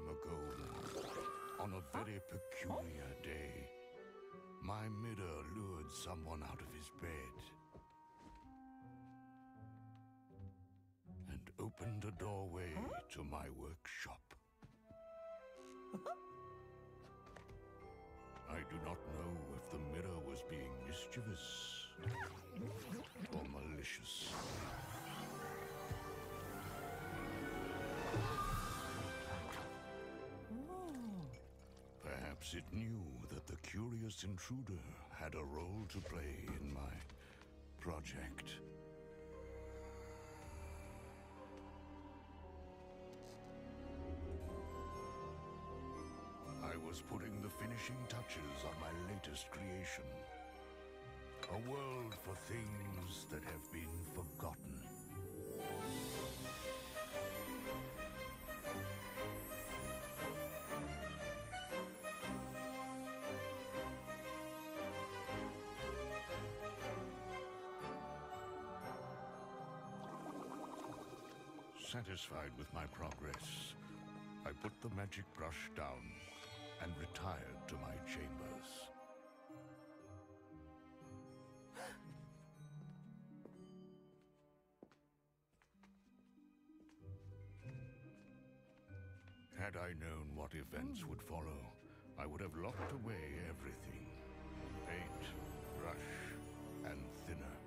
time ago, on a very peculiar day, my mirror lured someone out of his bed and opened a doorway to my workshop. I do not know if the mirror was being mischievous or malicious. Perhaps it knew that the curious intruder had a role to play in my project. I was putting the finishing touches on my latest creation. A world for things that have been forgotten. Satisfied with my progress, I put the magic brush down and retired to my chambers. Had I known what events would follow, I would have locked away everything. Paint, brush, and thinner.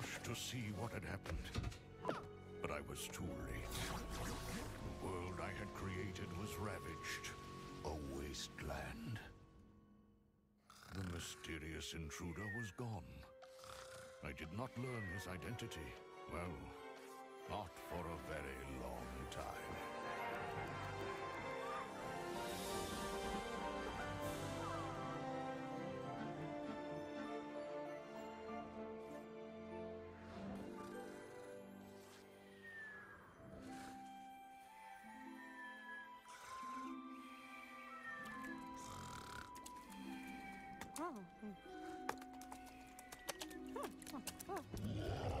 Rushed to see what had happened. But I was too late. The world I had created was ravaged. A wasteland. The mysterious intruder was gone. I did not learn his identity. Well, not for a very long 어. 어. 어.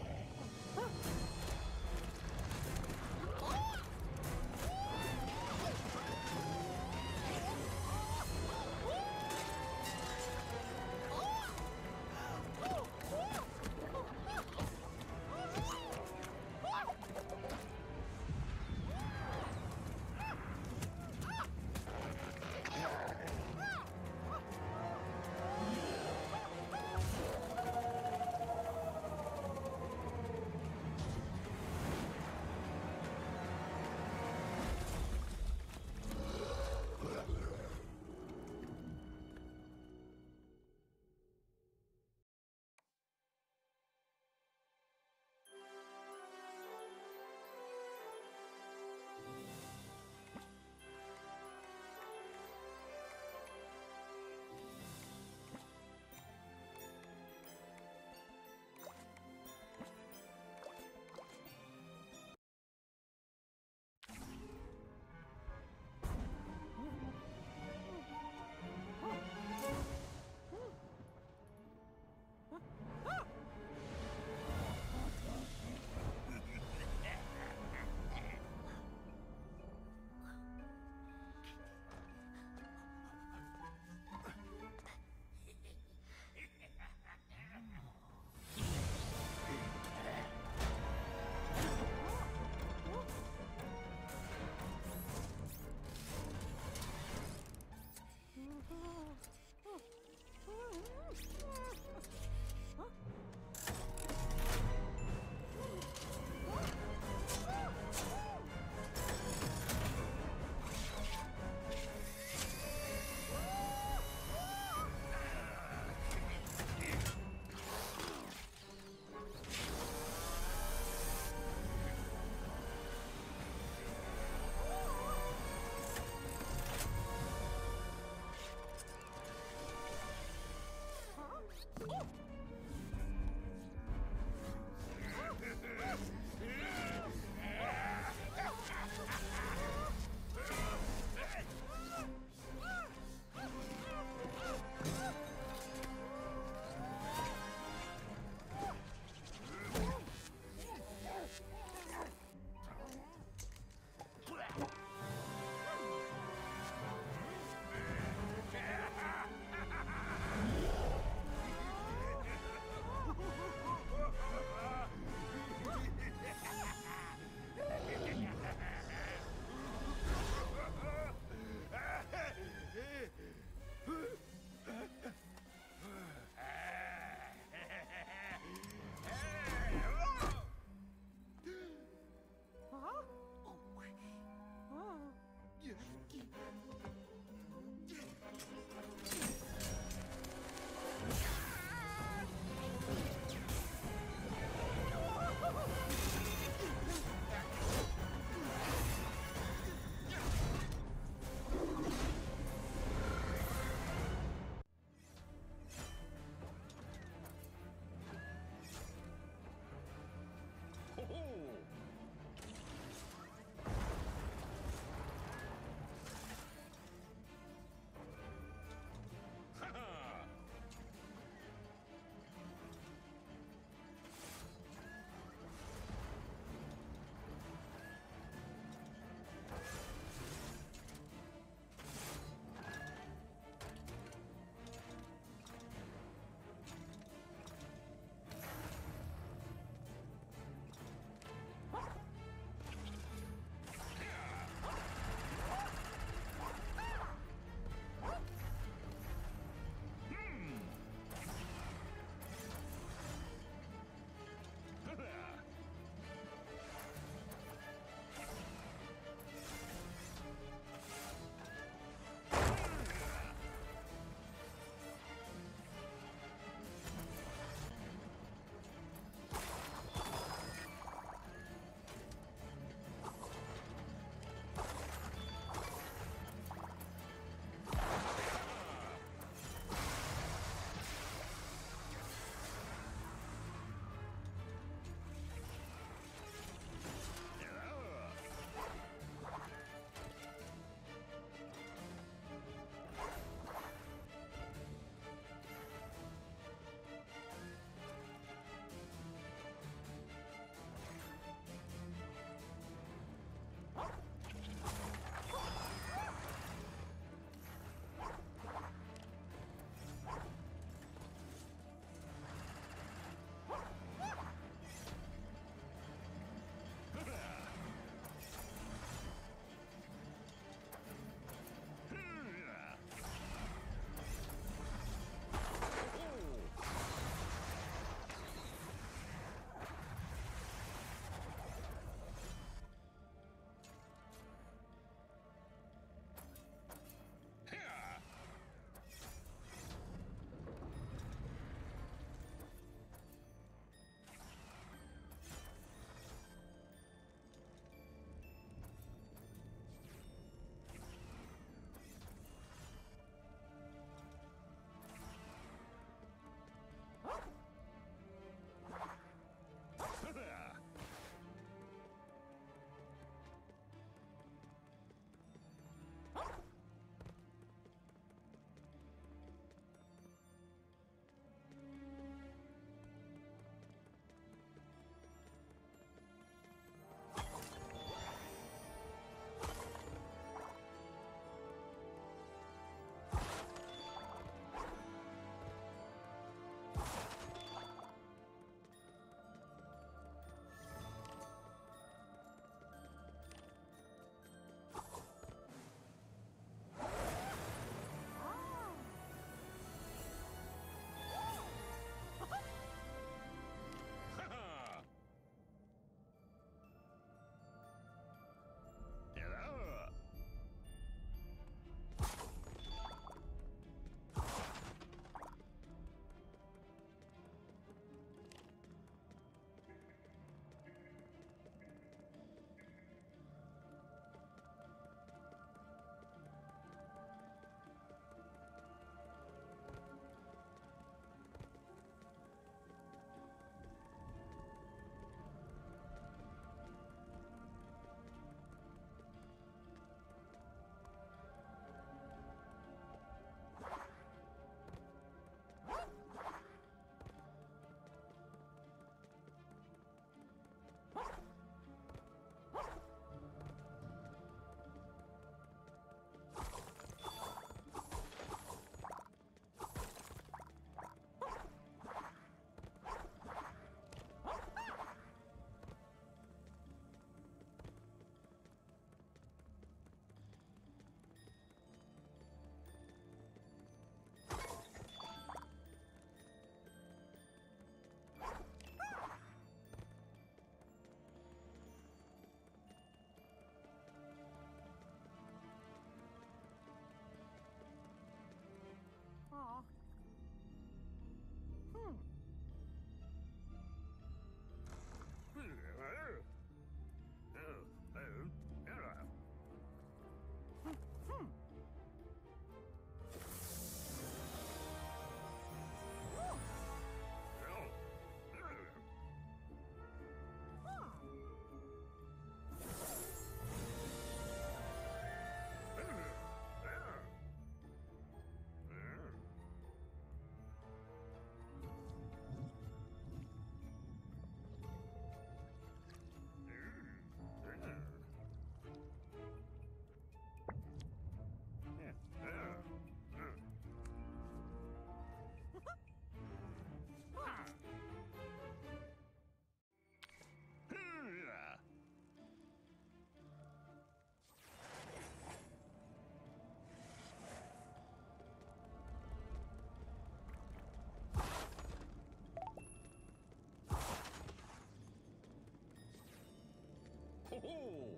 ho!